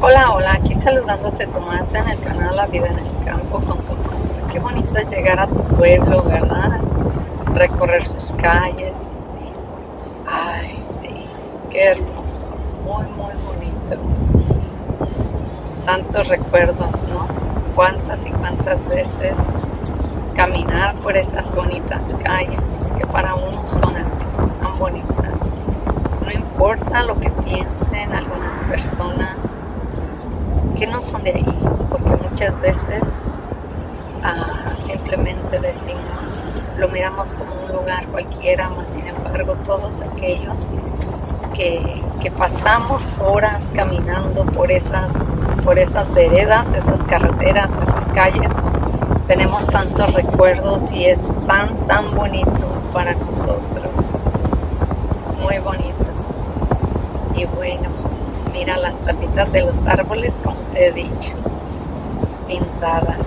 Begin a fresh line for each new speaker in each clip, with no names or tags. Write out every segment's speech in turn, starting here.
Hola, hola, aquí saludándote Tomás en el canal La Vida en el Campo con Tomás. Qué bonito es llegar a tu pueblo, ¿verdad? Recorrer sus calles. Ay, sí, qué hermoso, muy, muy bonito. Tantos recuerdos, ¿no? Cuántas y cuántas veces caminar por esas bonitas calles que para uno son así, tan bonitas. No importa lo que piensen algunas personas, que no son de ahí, porque muchas veces ah, simplemente decimos, lo miramos como un lugar cualquiera, más sin embargo todos aquellos que, que, pasamos horas caminando por esas, por esas veredas, esas carreteras, esas calles, tenemos tantos recuerdos y es tan, tan bonito para nosotros, muy bonito. Y bueno, mira las patitas de los árboles, como te he dicho, pintadas.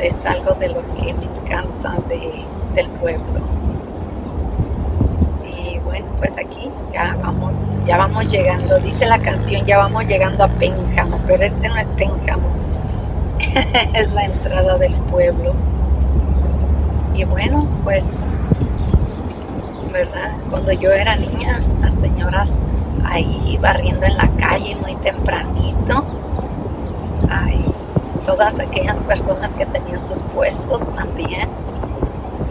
Es algo de lo que me encanta de, del pueblo. Y bueno, pues aquí ya vamos, ya vamos llegando. Dice la canción, ya vamos llegando a Pénjamo, pero este no es Pénjamo. es la entrada del pueblo. Y bueno, pues, ¿verdad? Cuando yo era niña, las señoras ahí barriendo en la calle muy tempranito. Todas aquellas personas que tenían sus puestos también.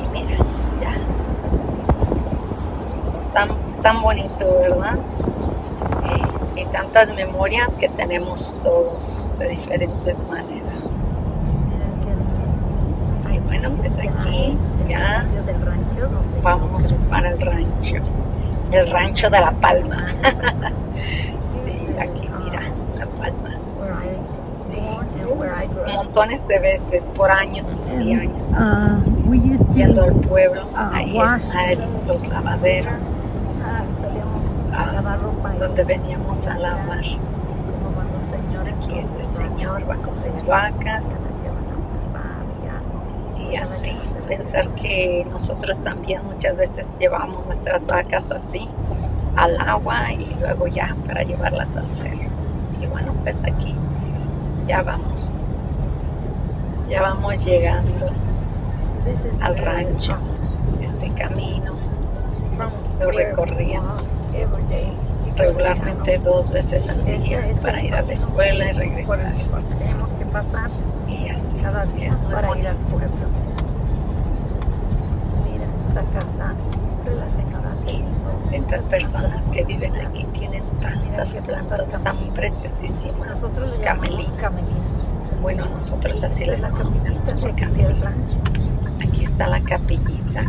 Y mira, ya. Tan, tan bonito, ¿verdad? Y, y tantas memorias que tenemos todos de diferentes maneras. Y bueno, pues aquí ya vamos para el rancho el rancho de La Palma. sí, aquí mira, La Palma. Sí. Montones de veces, por años y años. Yendo al pueblo, ahí están los lavaderos. donde veníamos a lavar. Aquí este señor va con sus vacas. Y así pensar que nosotros también muchas veces llevamos nuestras vacas así al agua y luego ya para llevarlas al cerro. Y bueno, pues aquí ya vamos, ya vamos llegando al rancho. Este camino. Lo recorríamos regularmente dos veces al día para ir a la escuela y regresar.
Tenemos que pasar
y así
cada día para ir al pueblo. Esta casa, siempre la señora
y estas personas que viven aquí tienen tantas plantas tan preciosísimas.
Nosotros le llamamos camelinas.
Bueno, nosotros así les conocemos por camelinas. Aquí está la capillita.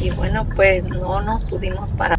Y bueno, pues no nos pudimos parar.